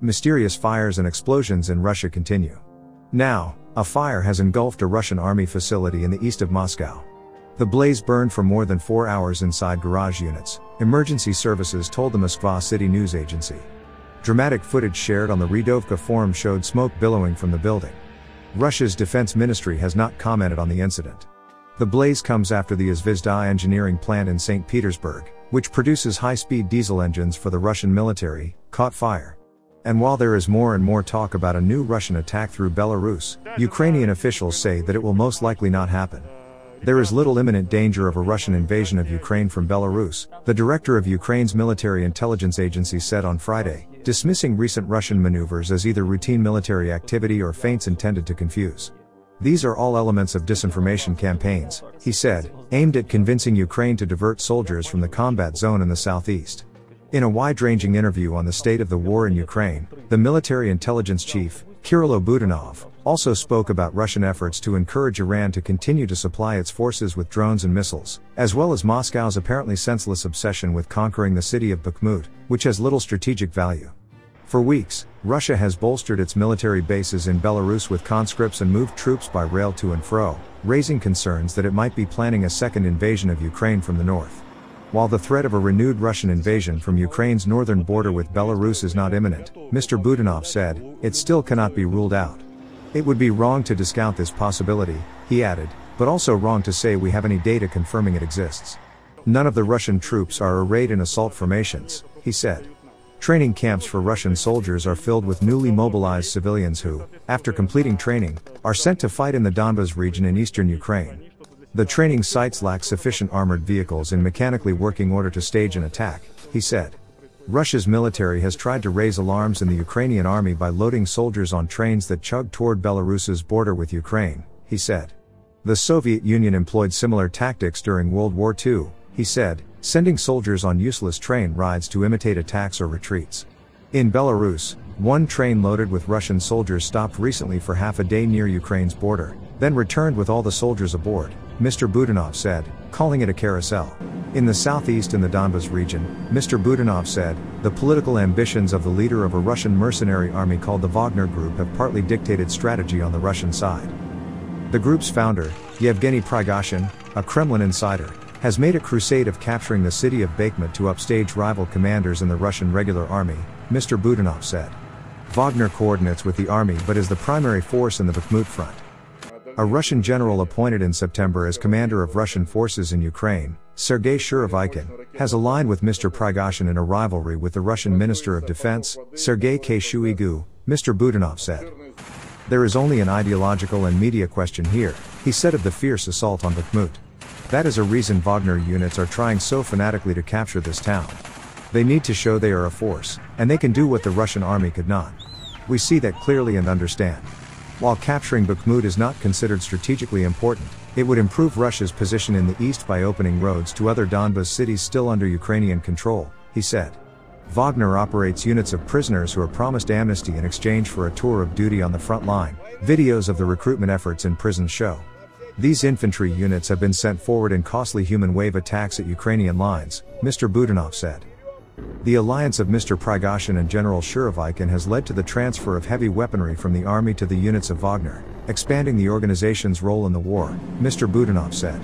Mysterious fires and explosions in Russia continue. Now, a fire has engulfed a Russian army facility in the east of Moscow. The blaze burned for more than four hours inside garage units, emergency services told the Moskva City News Agency. Dramatic footage shared on the Readovka forum showed smoke billowing from the building. Russia's defense ministry has not commented on the incident. The blaze comes after the Zvezda engineering plant in St. Petersburg, which produces high speed diesel engines for the Russian military, caught fire. And while there is more and more talk about a new Russian attack through Belarus, Ukrainian officials say that it will most likely not happen. There is little imminent danger of a Russian invasion of Ukraine from Belarus, the director of Ukraine's military intelligence agency said on Friday, dismissing recent Russian maneuvers as either routine military activity or feints intended to confuse. These are all elements of disinformation campaigns, he said, aimed at convincing Ukraine to divert soldiers from the combat zone in the southeast. In a wide ranging interview on the state of the war in Ukraine, the military intelligence chief, Kirilo Budanov, also spoke about Russian efforts to encourage Iran to continue to supply its forces with drones and missiles, as well as Moscow's apparently senseless obsession with conquering the city of Bakhmut, which has little strategic value. For weeks, Russia has bolstered its military bases in Belarus with conscripts and moved troops by rail to and fro, raising concerns that it might be planning a second invasion of Ukraine from the north. While the threat of a renewed Russian invasion from Ukraine's northern border with Belarus is not imminent, Mr. Budanov said, it still cannot be ruled out. It would be wrong to discount this possibility, he added, but also wrong to say we have any data confirming it exists. None of the Russian troops are arrayed in assault formations, he said. Training camps for Russian soldiers are filled with newly mobilized civilians who, after completing training, are sent to fight in the Donbas region in eastern Ukraine. The training sites lack sufficient armored vehicles in mechanically working order to stage an attack, he said. Russia's military has tried to raise alarms in the Ukrainian army by loading soldiers on trains that chug toward Belarus's border with Ukraine, he said. The Soviet Union employed similar tactics during World War II, he said, sending soldiers on useless train rides to imitate attacks or retreats. In Belarus, one train loaded with Russian soldiers stopped recently for half a day near Ukraine's border, then returned with all the soldiers aboard, Mr. Budanov said, calling it a carousel. In the southeast in the Donbas region, Mr. Budanov said, the political ambitions of the leader of a Russian mercenary army called the Wagner Group have partly dictated strategy on the Russian side. The group's founder, Yevgeny Prigozhin, a Kremlin insider, has made a crusade of capturing the city of Bakhmut to upstage rival commanders in the Russian regular army, Mr. Budanov said. Wagner coordinates with the army but is the primary force in the Bakhmut front. A Russian general appointed in September as commander of Russian forces in Ukraine, Sergei Surovikin, has aligned with Mr. Prigozhin in a rivalry with the Russian Minister of Defense, Sergei K. Shoigu, Mr. Budanov said. There is only an ideological and media question here, he said of the fierce assault on Bakhmut. That is a reason Wagner units are trying so fanatically to capture this town. They need to show they are a force, and they can do what the Russian army could not. We see that clearly and understand. While capturing Bakhmut is not considered strategically important, it would improve Russia's position in the east by opening roads to other Donbas cities still under Ukrainian control, he said. Wagner operates units of prisoners who are promised amnesty in exchange for a tour of duty on the front line, videos of the recruitment efforts in prisons show. These infantry units have been sent forward in costly human wave attacks at Ukrainian lines, Mr. Budanov said. The alliance of Mr. Prigozhin and General Surovikin has led to the transfer of heavy weaponry from the army to the units of Wagner, expanding the organization's role in the war, Mr. Budanov said.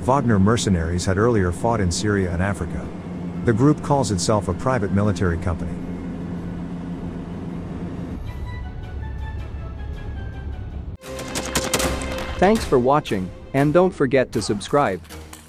Wagner mercenaries had earlier fought in Syria and Africa. The group calls itself a private military company. Thanks for watching, and don't forget to subscribe.